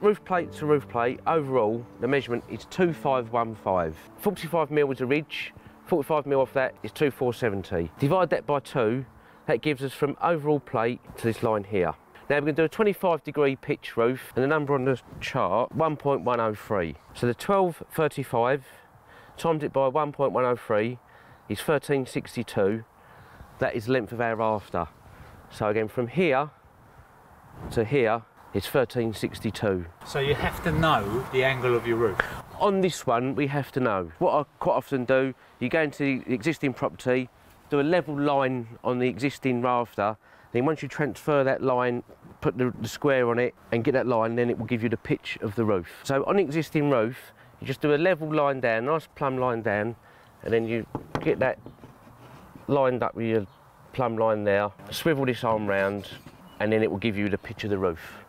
roof plate to roof plate, overall, the measurement is 2515. 45 mil is the ridge, 45 mil off that is 2470. Divide that by two, that gives us from overall plate to this line here. Now we're going to do a 25 degree pitch roof and the number on the chart 1.103. So the 1235 times it by 1.103 is 1362. That is length of our rafter. So again from here to here is 1362. So you have to know the angle of your roof. On this one we have to know. What I quite often do, you go into the existing property, do a level line on the existing rafter then once you transfer that line, put the, the, square on it and get that line, then it will give you the pitch of the roof. So on the existing roof, you just do a level line down, nice plumb line down, and then you get that lined up with your plumb line there, swivel this arm round, and then it will give you the pitch of the roof.